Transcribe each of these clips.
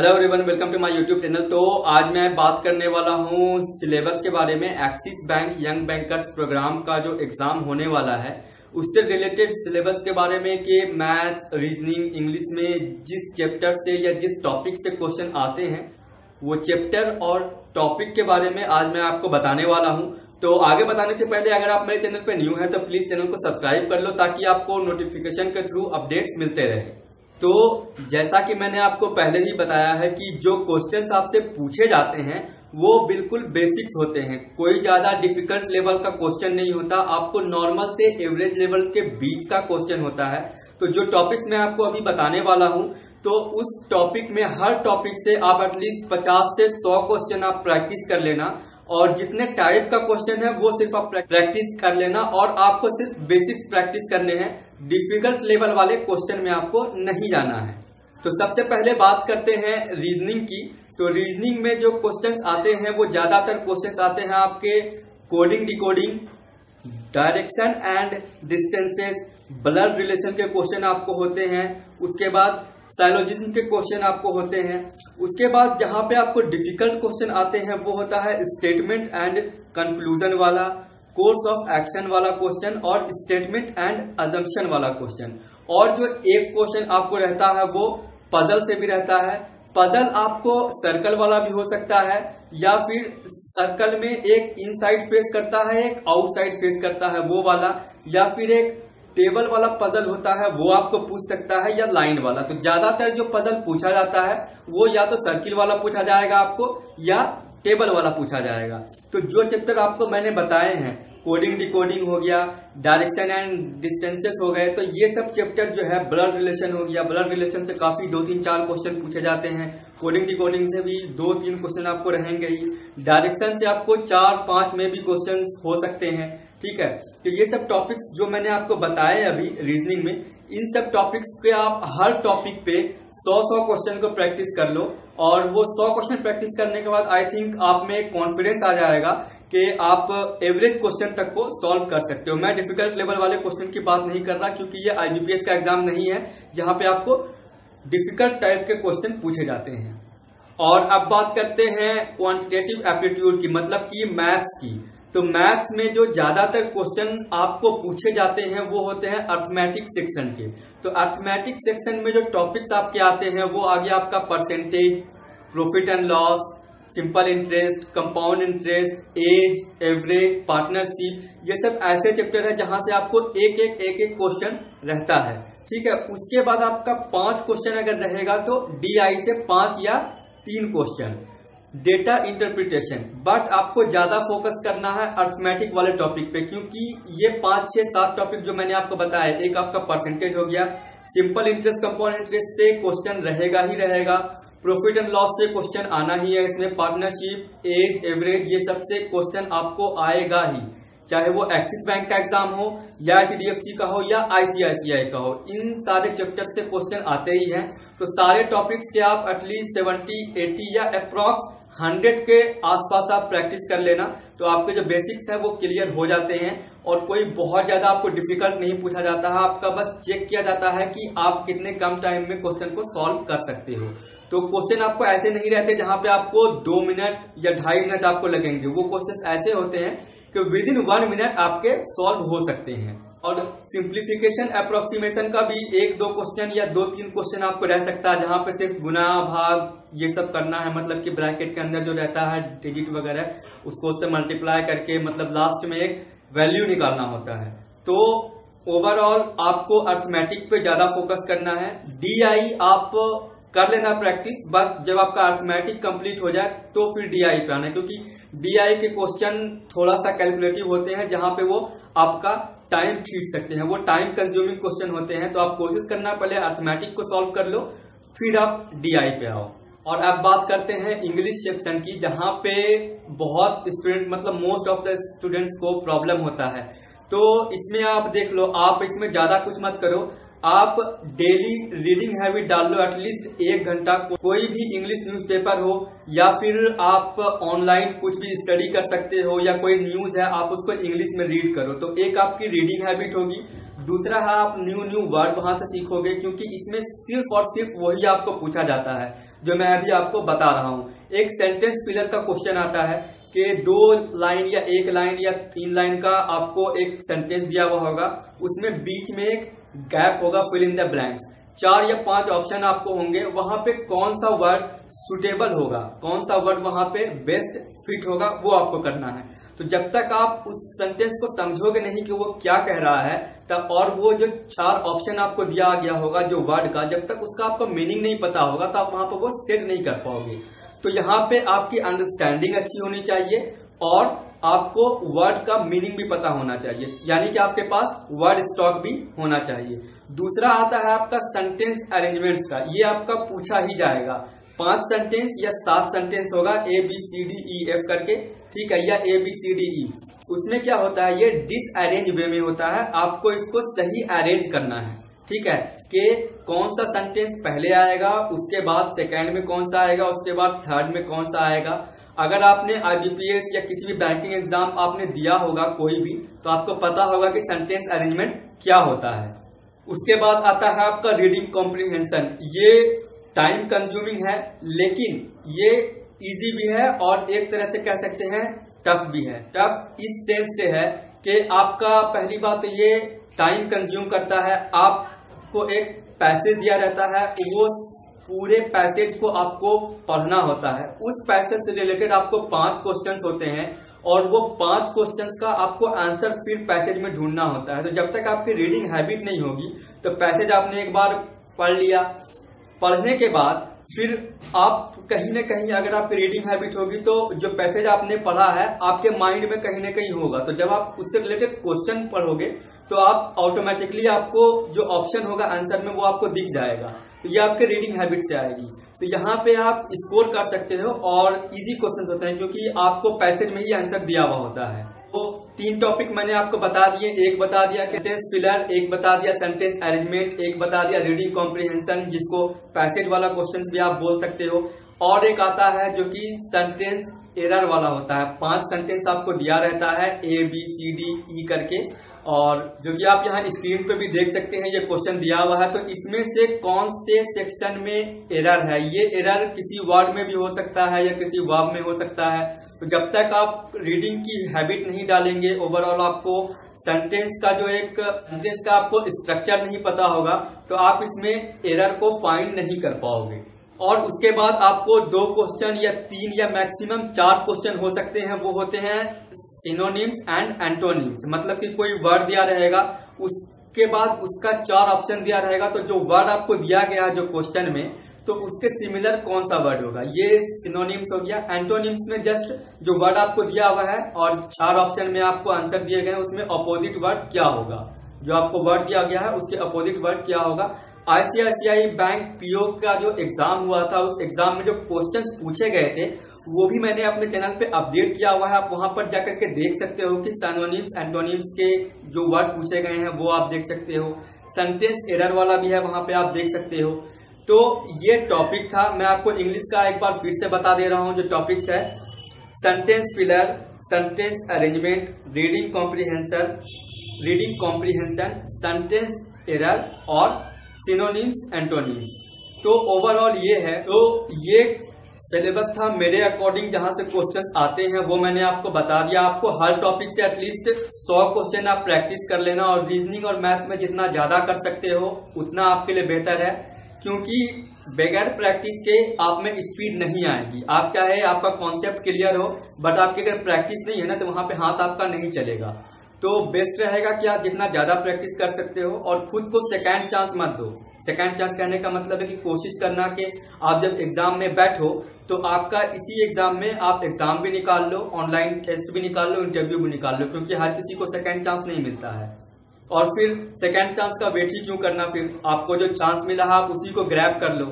Hello everyone welcome to my YouTube channel तो आज मैं बात करने वाला हूँ सिलेबस के बारे में Axis Bank young bankers programme का जो एग्ज़ाम होने वाला है। उससे रिलेटेड सिलेबस के बारे में कि मैथ्स रीजनिंग इंग्लिश में जिस चैप्टर से या जिस टॉपिक से क्वेश्चन आते हैं, वो चैप्टर और टॉपिक के बारे में आज मैं आपको बताने वाला हूँ। तो आगे बताने से पहले अगर आप मेरे चैनल पर न्यू है तो प्लीज़ चैनल को सब्सक्राइब कर लो ताकि आपको नोटिफिकेशन के थ्रू अपडेट्स मिलते रहे। तो जैसा कि मैंने आपको पहले ही बताया है कि जो क्वेश्चन आपसे पूछे जाते हैं, वो बिल्कुल बेसिक्स होते हैं। कोई ज़्यादा डिफ़िकल्ट लेवल का क्वेश्चन नहीं होता। आपको नॉर्मल से एवरेज लेवल के बीच का क्वेश्चन होता है। तो जो टॉपिक्स मैं आपको अभी बताने वाला हूँ तो उस टॉपिक में हर टॉपिक से आप एटलीस्ट 50 से 100 क्वेश्चन आप प्रैक्टिस कर लेना। और जितने टाइप का क्वेश्चन है, वो सिर्फ़ आप प्रैक्टिस कर लेना और आपको सिर्फ़ बेसिक्स प्रैक्टिस करने हैं। डिफ़िकल्ट लेवल वाले क्वेश्चन में आपको नहीं जाना है। तो सबसे पहले बात करते हैं रीजनिंग की। तो रीजनिंग में जो क्वेश्चन आते हैं, वो ज़्यादातर क्वेश्चन आते हैं आपके coding decoding direction and distances blood relation के क्वेश्चन आपको होते हैं। उसके बाद साइलोजिज्म के क्वेश्चन आपको होते हैं। उसके बाद जहाँ पे आपको डिफ़िकल्ट क्वेश्चन आते हैं, वो होता है स्टेटमेंट एंड कंक्लूजन वाला कोर्स ऑफ़ एक्शन वाला क्वेश्चन और स्टेटमेंट एंड अजम्पन वाला क्वेश्चन और जो एक क्वेश्चन आपको रहता है, वो पजल से भी रहता है। पजल आपको सर्कल वाला भी हो सकता है, या फिर सर्कल में एक इनसाइड फेस करता है, एक आउटसाइड फेस करता है, वो वाला। या फिर एक टेबल वाला पजल होता है, वो आपको पूछ सकता है, या लाइन वाला। तो ज़्यादातर जो पजल पूछा जाता है, वो या तो सर्किल वाला पूछा जाएगा आपको, या टेबल वाला पूछा जाएगा। तो जो चैप्टर आपको मैंने बताए हैं कोडिंग डिकोडिंग हो गया डायरेक्शन एंड डिस्टेंसेस हो गए तो ये सब चैप्टर जो है ब्लड रिलेशन हो गया। ब्लड रिलेशन से काफ़ी दो तीन चार क्वेश्चन पूछे जाते हैं। कोडिंग डिकोडिंग से भी दो तीन क्वेश्चन आपको रहेंगे ही। डायरेक्शन से आपको चार, पाँच में भी क्वेश्चन हो सकते हैं। ठीक है? तो ये सब टॉपिक्स जो मैंने आपको बताए अभी रीजनिंग में, इन सब टॉपिक्स पे आप हर टॉपिक पे 100-100 क्वेश्चन को प्रैक्टिस कर लो और वो 100 क्वेश्चन प्रैक्टिस करने के बाद आई थिंक आप में कॉन्फिडेंस आ जाएगा कि आप एवरेज क्वेश्चन तक को सॉल्व कर सकते हो। मैं डिफ़िकल्ट लेवल वाले क्वेश्चन की बात नहीं कर रहा क्योंकि ये आईबीपीएस का एग्ज़ाम नहीं है, जहाँ पे आपको डिफ़िकल्ट टाइप के क्वेश्चन पूछे जाते हैं। और अब बात करते हैं क्वांटिटेटिव एप्टीट्यूड की मतलब की मैथ्स की। तो मैथ्स में जो ज़्यादातर क्वेश्चन आपको पूछे जाते हैं, वो होते हैं अर्थमेटिक सेक्शन के। तो अर्थमेटिक सेक्शन में जो टॉपिक्स आपके आते हैं, वो आगे आपका percentage profit and loss simple interest compound interest age average partnership ये सब ऐसे चैप्टर है जहाँ से आपको एक एक एक एक क्वेश्चन रहता है। ठीक है? उसके बाद आपका पाँच क्वेश्चन अगर रहेगा तो डीआई से पाँच या तीन क्वेश्चन डेटा इंटरप्रिटेशन बट आपको ज़्यादा फोकस करना है अर्थमेटिक वाले टॉपिक पे, क्योंकि ये पाँच, छह, सात टॉपिक जो मैंने आपको बताया एक आपका परसेंटेज हो गया। सिंपल इंटरेस्ट कंपाउंड इंटरेस्ट से क्वेश्चन रहेगा ही रहेगा। प्रॉफिट एंड लॉस से क्वेश्चन आना ही है इसमें। पार्टनरशिप एज एवरेज ये सबसे क्वेश्चन आपको आएगा ही। चाहे वो एक्सिस बैंक का एग्ज़ाम हो, या एच का हो, या आईसीआईसीआई का हो, इन सारे चैप्टर से क्वेश्चन आते ही हैं। तो सारे टॉपिक्स के आप एटलीस्ट सेवेंटी एटी या अप्रॉक्स हंड्रेड के आसपास आप प्रैक्टिस कर लेना। तो आपके जो बेसिक्स हैं वो क्लियर हो जाते हैं और कोई बहुत ज़्यादा आपको डिफ़िकल्ट नहीं पूछा जाता है। आपका बस चेक किया जाता है कि आप कितने कम टाइम में क्वेश्चन को सॉल्व कर सकते हो। तो क्वेश्चन आपको ऐसे नहीं रहते जहाँ पे आपको दो मिनट या ढाई मिनट आपको लगेंगे। वो क्वेश्चन ऐसे होते हैं कि विद इन वन मिनट आपके सॉल्व हो सकते हैं। और सिंप्लीफिकेशन अप्रोक्सीमेशन का भी एक, दो क्वेश्चन या दो, तीन क्वेश्चन आपको रह सकता है, जहाँ पे सिर्फ़ गुना, भाग, ये सब करना है। मतलब कि ब्रैकेट के अंदर जो रहता है डिजिट वगैरह, उसको उससे मल्टीप्लाई करके मतलब लास्ट में एक वैल्यू निकालना होता है। तो ओवरऑल आपको अर्थमेटिक पे ज़्यादा फोकस करना है। डीआई आप कर लेना प्रैक्टिस बस जब आपका अर्थमेटिक कंप्लीट हो जाए तो फिर डीआई पे आना क्योंकि डीआई के क्वेश्चन थोड़ा सा कैलकुलेटिव होते हैं, जहाँ पे वो आपका टाइम खींच सकते हैं। वो टाइम कंज्यूमिंग क्वेश्चन होते हैं तो आप कोशिश करना पहले अर्थमेटिक को सॉल्व कर लो, फिर आप डीआई पे आओ। और अब बात करते हैं इंग्लिश सेक्शन की, जहाँ पे बहुत स्टूडेंट मतलब मोस्ट ऑफ़ द स्टूडेंट्स को प्रॉब्लम होता है। तो इसमें आप देख लो, आप इसमें ज़्यादा कुछ मत करो। आप डेली रीडिंग हैबिट डाल लो एटलीस्ट एक घंटा कोई भी इंग्लिश न्यूज़पेपर हो, या फिर आप ऑनलाइन कुछ भी स्टडी कर सकते हो, या कोई न्यूज़ है, आप उसको इंग्लिश में रीड करो। तो एक आपकी रीडिंग हैबिट होगी। दूसरा है, आप न्यू न्यू वर्ड वहाँ से सीखोगे, क्योंकि इसमें सिर्फ़ और सिर्फ़ वही आपको पूछा जाता है, जो मैं अभी आपको बता रहा हूँ। एक सेंटेंस फिलर का क्वेश्चन आता है कि दो लाइन या एक लाइन या तीन लाइन का आपको एक सेंटेंस दिया हुआ होगा। उसमें बीच में एक गैप होगा फिल इन द ब्लैंक्स चार या पाँच ऑप्शन आपको होंगे। वहाँ पे कौन सा वर्ड सुटेबल होगा? कौन सा वर्ड वहाँ पे बेस्ट फिट होगा? वो आपको करना है। तो जब तक आप उस सेंटेंस को समझोगे नहीं कि वो क्या कह रहा है, तब और वो जो चार ऑप्शन आपको दिया गया होगा, जो वर्ड का, जब तक उसका आपको मीनिंग नहीं पता होगा तो आप वहाँ पर वो सेट नहीं कर पाओगे। तो यहाँ पे आपकी अंडरस्टैंडिंग अच्छी होनी चाहिए और आपको वर्ड का मीनिंग भी पता होना चाहिए। यानी कि आपके पास वर्ड स्टॉक भी होना चाहिए। दूसरा आता है आपका सेंटेंस अरेंजमेंट्स का। ये आपका पूछा ही जाएगा। पाँच सेंटेंस या सात सेंटेंस होगा A B C D E F करके। ठीक है, या ए बी सी डी ई उसमें क्या होता है? ये डिस अरेंज वे में होता है। आपको इसको सही अरेंज करना है। ठीक है, कि कौन सा सेंटेंस पहले आएगा, उसके बाद सेकेंड में कौन सा आएगा, उसके बाद थर्ड में कौन सा आएगा। अगर आपने आईबीपीएस या किसी भी बैंकिंग एग्ज़ाम आपने दिया होगा कोई भी तो आपको पता होगा कि सेंटेंस अरेंजमेंट क्या होता है। उसके बाद आता है आपका रीडिंग कॉम्प्रीहेंशन ये टाइम कंज्यूमिंग है, लेकिन ये इजी भी है और एक तरह से कह सकते हैं टफ भी है। टफ इस सेंस से है कि आपका पहली बात तो ये टाइम कंज्यूम करता है। आपको एक पैसेज दिया रहता है, वो पूरे पैसेज को आपको पढ़ना होता है। उस पैसेज से रिलेटेड आपको पाँच क्वेश्चन होते हैं और वो पाँच क्वेश्चंस का आपको आंसर फिर पैसेज में ढूंढना होता है। तो जब तक आपकी रीडिंग हैबिट नहीं होगी तो पैसेज आपने एक बार पढ़ लिया। पढ़ने के बाद फिर आप कहीं ना कहीं अगर आपकी रीडिंग हैबिट होगी तो जो पैसेज आपने पढ़ा है, आपके माइंड में कहीं ना कहीं होगा। तो जब आप उससे रिलेटेड क्वेश्चन पढ़ोगे तो आप ऑटोमेटिकली आपको जो ऑप्शन होगा आंसर में वो आपको दिख जाएगा। तो ये आपके रीडिंग हैबिट से आएगी। तो यहाँ पे आप स्कोर कर सकते हो और इजी क्वेश्चन होते हैं क्योंकि आपको पैसेज में ही आंसर दिया हुआ होता है। तो तीन टॉपिक मैंने आपको बता दिए। एक बता दिया सेंटेंस फिलर एक बता दिया सेंटेंस अरेंजमेंट एक बता दिया रीडिंग कॉम्प्रिहेंशन जिसको पैसेज वाला क्वेश्चन भी आप बोल सकते हो। और एक आता है जो कि सेंटेंस एरर वाला होता है। पाँच सेंटेंस आपको दिया रहता है ए बी सी डी ई करके। और जो कि आप यहाँ स्क्रीन पे भी देख सकते हैं, ये क्वेश्चन दिया हुआ है। तो इसमें से कौन से सेक्शन में एरर है? ये एरर किसी वर्ड में भी हो सकता है या किसी वर्ब में हो सकता है। तो जब तक आप रीडिंग की हैबिट नहीं डालेंगे ओवरऑल आपको सेंटेंस का जो एक सेंटेंस का आपको स्ट्रक्चर नहीं पता होगा तो आप इसमें एरर को फाइंड नहीं कर पाओगे। और उसके बाद आपको दो क्वेश्चन या तीन या मैक्सिमम चार क्वेश्चन हो सकते हैं। वो होते हैं सिनोनिम्स एंड एंटोनिम्स मतलब कि कोई वर्ड दिया रहेगा, उसके बाद उसका चार ऑप्शन दिया रहेगा। तो जो वर्ड आपको दिया गया है जो क्वेश्चन में तो उसके सिमिलर कौन सा वर्ड होगा? ये सिनोनिम्स हो गया। एंटोनिम्स में जस्ट जो वर्ड आपको दिया हुआ है और चार ऑप्शन में आपको आंसर दिए गए उसमें अपोजिट वर्ड क्या होगा? जो आपको वर्ड दिया गया है, उसके अपोजिट वर्ड क्या होगा? आईसीआईसीआई बैंक पीओ का जो एग्ज़ाम हुआ था, उस एग्ज़ाम में जो क्वेश्चंस पूछे गए थे, वो भी मैंने अपने चैनल पे अपडेट किया हुआ है। आप वहाँ पर जाकर के देख सकते हो कि सैनोनिम्स एंटोनिम्स के जो वर्ड पूछे गए हैं, वो आप देख सकते हो। सेंटेंस एरर वाला भी है, वहाँ पे आप देख सकते हो। तो ये टॉपिक था। मैं आपको इंग्लिश का एक बार फिर से बता दे रहा हूँ जो टॉपिक्स है। Sentence filler sentence arrangement reading comprehension reading comprehension sentence error और सिनोनिम्स एंटोनिम्स तो ओवरऑल ये है तो ये सिलेबस था मेरे अकॉर्डिंग जहाँ से क्वेश्चंस आते हैं, वो मैंने आपको बता दिया। आपको हर टॉपिक से एटलीस्ट सौ क्वेश्चन आप प्रैक्टिस कर लेना और रीजनिंग और मैथ में जितना ज़्यादा कर सकते हो, उतना आपके लिए बेहतर है। क्योंकि बगैर प्रैक्टिस के आप में स्पीड नहीं आएगी। आप चाहे आपका कॉन्सेप्ट क्लियर हो बट आपकी अगर प्रैक्टिस नहीं है ना तो वहाँ पे हाथ आपका नहीं चलेगा। तो बेस्ट रहेगा कि आप जितना ज़्यादा प्रैक्टिस कर सकते हो और खुद को सेकेंड चांस मत दो। सेकेंड चांस कहने का मतलब है कि कोशिश करना कि आप जब एग्ज़ाम में बैठो तो आपका इसी एग्ज़ाम में आप एग्ज़ाम भी निकाल लो ऑनलाइन टेस्ट भी निकाल लो इंटरव्यू भी निकाल लो, क्योंकि हर किसी को सेकेंड चांस नहीं मिलता है। और फिर सेकेंड चांस का वेट ही क्यों करना? फिर आपको जो चांस मिला है आप उसी को ग्रैप कर लो।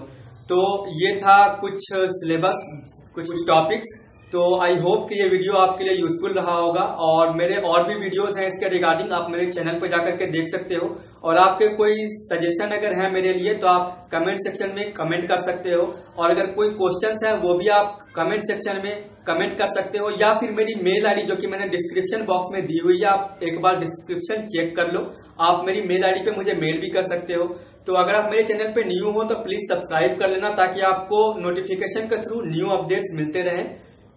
तो ये था कुछ सिलेबस कुछ टॉपिक्स तो आई होप कि ये वीडियो आपके लिए यूजफुल रहा होगा और मेरे और भी वीडियोस हैं इसके रिगार्डिंग आप मेरे चैनल पर जाकर के देख सकते हो। और आपके कोई सजेशन अगर है मेरे लिए तो आप कमेंट सेक्शन में कमेंट कर सकते हो। और अगर कोई क्वेश्चन है, वो भी आप कमेंट सेक्शन में कमेंट कर सकते हो। या फिर मेरी मेल आईडी जो कि मैंने डिस्क्रिप्शन बॉक्स में दी हुई है, आप एक बार डिस्क्रिप्शन चेक कर लो। आप मेरी मेल आईडी पे मुझे मेल भी कर सकते हो। तो अगर आप मेरे चैनल पे न्यू हो तो प्लीज़ सब्सक्राइब कर लेना ताकि आपको नोटिफिकेशन के थ्रू न्यू अपडेट्स मिलते रहें।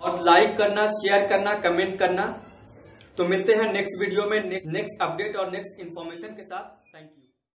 और लाइक करना शेयर करना कमेंट करना। तो मिलते हैं नेक्स्ट वीडियो में नेक्स्ट अपडेट और नेक्स्ट इन्फॉर्मेशन के साथ। Thank you